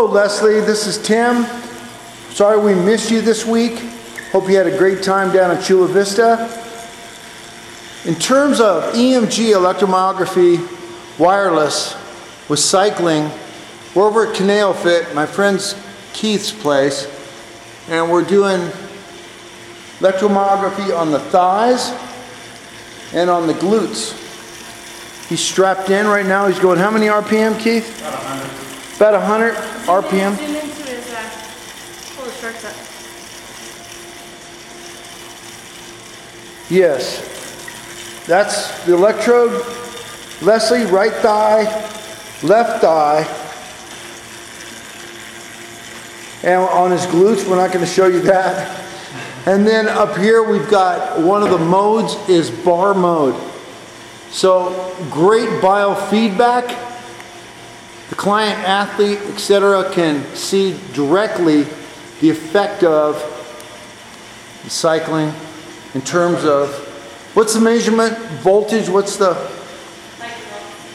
Hello, Leslie. This is Tim. Sorry we missed you this week. Hope you had a great time down at Chula Vista. In terms of EMG electromyography wireless with cycling, we're over at Canal Fit, my friend's Keith's place, and we're doing electromyography on the thighs and on the glutes. He's strapped in right now. He's going how many RPM, Keith? About 100 RPM. Yes. That's the electrode. Leslie, right thigh, left thigh. And on his glutes, we're not going to show you that. And then up here, we've got one of the modes is bar mode. So great biofeedback. The client, athlete, etc., can see directly the effect of the cycling in terms of what's the measurement voltage what's the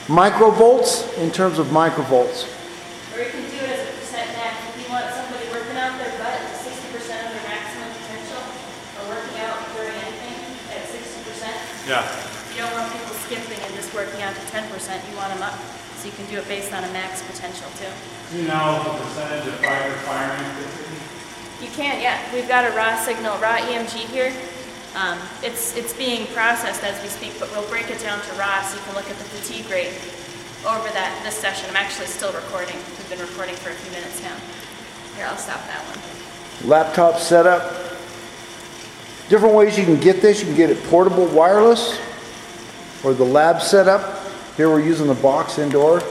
microvolts in terms of microvolts Or you can do it as a percent max. If you want somebody working out their butt at sixty percent of their maximum potential, or working out during anything at sixty percent, Yeah. you don't want people skipping and just working out to ten percent. You want them up, so you can do it based on a max potential too. Do you know the percentage of fiber firing typically? You can, yeah. We've got a raw signal, raw EMG here. Um, it's, it's being processed as we speak, but we'll break it down to raw so you can look at the fatigue rate over that, this session. I'm actually still recording. We've been recording for a few minutes now. Here, I'll stop that one. laptop setup different ways you can get this you can get it portable wireless or the lab setup here we're using the box indoor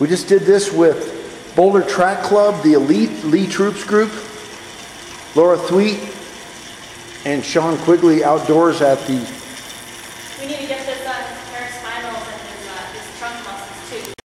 we just did this with boulder track club the elite Lee Troop's group Laura Thweatt and sean quigley outdoors at the We need to get this on Harris Finals and his, uh, his trunk muscles too.